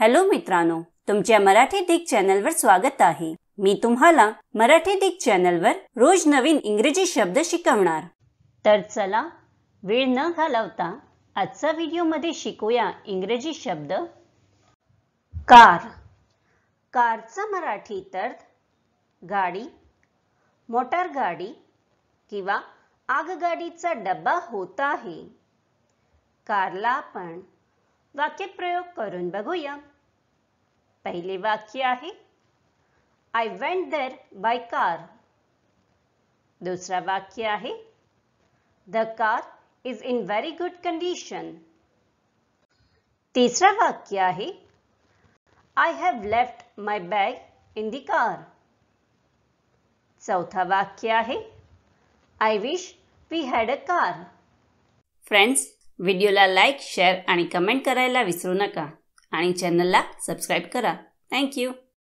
Hello मित्रांनो तुमच्या मराठी दिग चॅनलवर स्वागत आहे. मी तुम्हाला मराठी दिग चॅनलवर रोज नवीन इंग्रजी शब्द शिकवणार. तर चला वेळ न घालवता आजचा व्हिडिओमध्ये शिकूया इंग्रजी शब्द. कार. कारचा मराठी अर्थ गाडी मोटार गाडी किंवा आगगाडीचा डब्बा होत आहे. कारला आपण वाक्यप्रयोग करून बघूया. पहिले वाक्य आहे I went there by car दुसरा वाक्य आहे the car is in very good condition तिसरा वाक्य आहे I have left my bag in the car चौथा वाक्य आहे I wish we had a car friends व्हिडिओला लाईक शेअर आणि कमेंट करायला विसरू नका. आणि चॅनलला सबस्क्राईब करा. थँक्यू